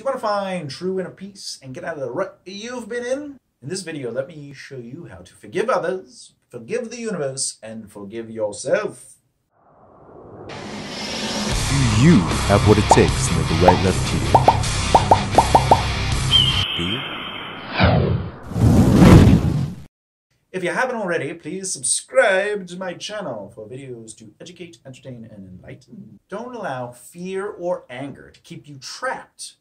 You want to find true inner peace and get out of the rut you've been in? In this video, let me show you how to forgive others, forgive the universe, and forgive yourself. Do you have what it takes to make a right left here? Do you? If you haven't already, please subscribe to my channel for videos to educate, entertain, and enlighten. Don't allow fear or anger to keep you trapped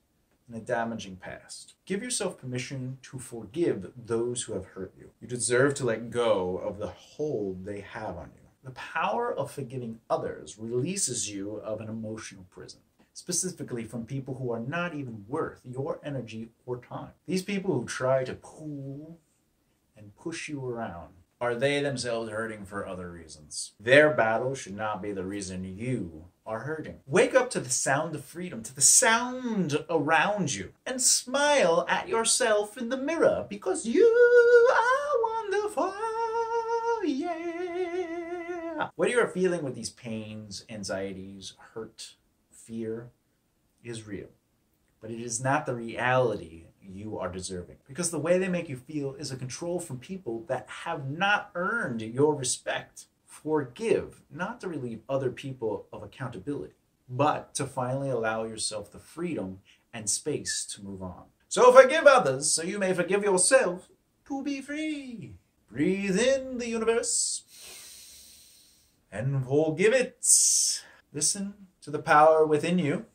in a damaging past. Give yourself permission to forgive those who have hurt you. You deserve to let go of the hold they have on you. The power of forgiving others releases you of an emotional prison specifically from people who are not even worth your energy or time. These people who try to pull and push you around are they themselves hurting for other reasons. Their battle should not be the reason you are hurting. Wake up to the sound of freedom, to the sound around you, and smile at yourself in the mirror because you are wonderful. Yeah. What you are feeling with these pains, anxieties, hurt, fear is real, but it is not the reality you are deserving. Because the way they make you feel is a control from people that have not earned your respect. Forgive, not to relieve other people of accountability, but to finally allow yourself the freedom and space to move on. So forgive others so you may forgive yourself to be free. Breathe in the universe and forgive it. Listen to the power within you.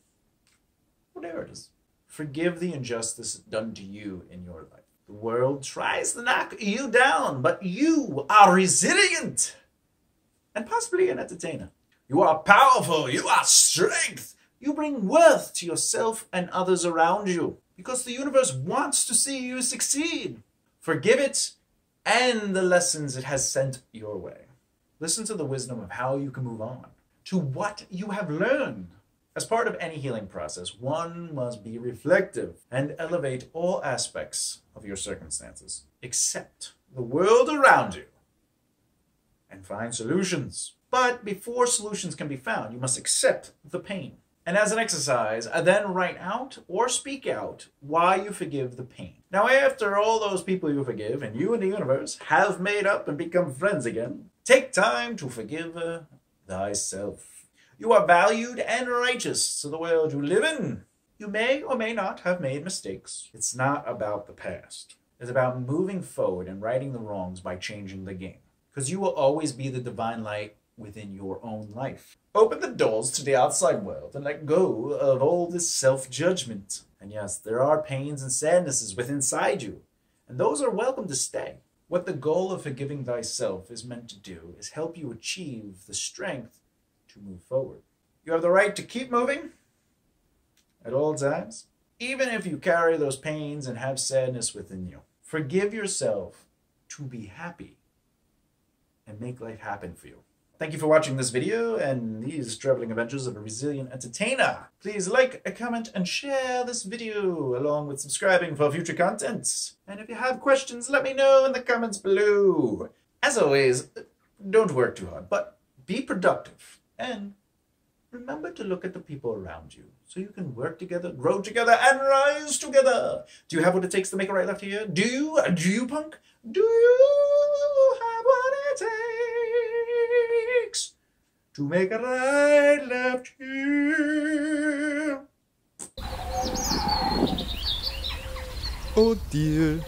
Whatever it is. Forgive the injustice done to you in your life. The world tries to knock you down, but you are resilient and possibly an entertainer. You are powerful. You are strength. You bring worth to yourself and others around you because the universe wants to see you succeed. Forgive it and the lessons it has sent your way. Listen to the wisdom of how you can move on, to what you have learned, as part of any healing process, one must be reflective and elevate all aspects of your circumstances. Accept the world around you and find solutions. But before solutions can be found, you must accept the pain. And as an exercise, uh, then write out or speak out why you forgive the pain. Now, after all those people you forgive and you and the universe have made up and become friends again, take time to forgive uh, thyself. You are valued and righteous to the world you live in. You may or may not have made mistakes. It's not about the past. It's about moving forward and righting the wrongs by changing the game. Because you will always be the divine light within your own life. Open the doors to the outside world and let go of all this self judgment. And yes, there are pains and sadnesses within inside you, and those are welcome to stay. What the goal of forgiving thyself is meant to do is help you achieve the strength to move forward. You have the right to keep moving at all times, even if you carry those pains and have sadness within you. Forgive yourself to be happy and make life happen for you. Thank you for watching this video and these traveling adventures of a resilient entertainer. Please like, comment, and share this video along with subscribing for future content. And if you have questions, let me know in the comments below. As always, don't work too hard, but be productive. And remember to look at the people around you so you can work together, grow together, and rise together. Do you have what it takes to make a right left here? Do you? Do you, punk? Do you have what it takes to make a right left here? Oh dear.